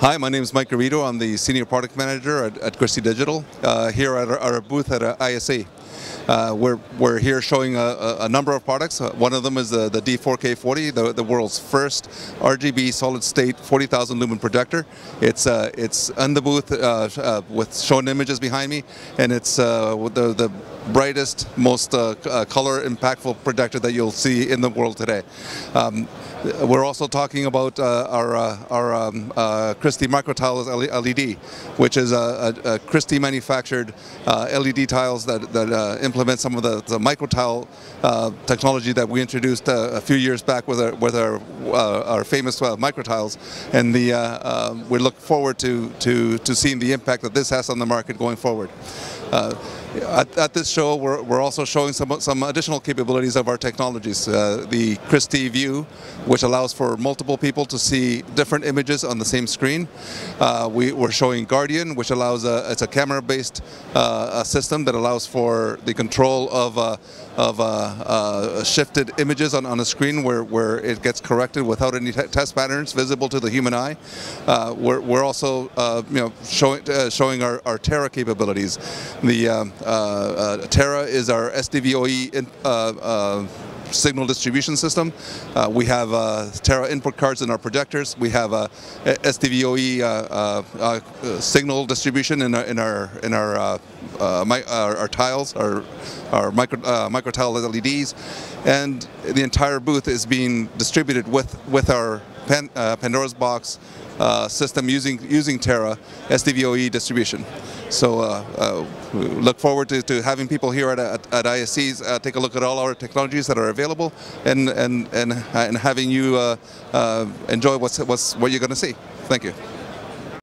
Hi, my name is Mike Garrido. I'm the Senior Product Manager at, at Christie Digital uh, here at our, our, booth at uh, ISE. Uh, we're, we're here showing a, a number of products. Uh, one of them is the, the D4K40, the, the world's first RGB solid-state 40,000 lumen projector. It's uh, it's on the booth uh, uh, with shown images behind me, and it's the, the brightest, most color impactful projector that you'll see in the world today. Um, we're also talking about uh, our, uh, our um, uh, Christie microtiles LED, which is a, a, a Christie manufactured LED tiles that, that implement some of the, the microtile technology that we introduced a few years back with our, with our, our famous microtiles. And the, um, we look forward to, to, to seeing the impact that this has on the market going forward. At, at, this show, we're, we're, also showing some, some additional capabilities of our technologies. Uh, the Christie View, which allows for multiple people to see different images on the same screen. Uh, we, are showing Guardian, which allows a, it's a camera-based uh, system that allows for the control of, uh, of uh, uh, shifted images on, on a screen where, where it gets corrected without any test patterns visible to the human eye. we're, we're also you know, showing, showing our, our Terra capabilities. The um, Uh, uh, Terra is our SDVOE in, uh, uh, signal distribution system. Uh, we have uh, Terra input cards in our projectors. We have uh, SDVOE signal distribution in our in our in our my, our, our, tiles, our our micro micro tile LEDs, and the entire booth is being distributed with with our Pan, Pandora's box system using using Terra SDVOE distribution. So uh, uh, look forward to, to, having people here at, at, at ISEs uh, take a look at all our technologies that are available and, and, and, and having you uh, uh, enjoy what's, what's, what you're going to see. Thank you.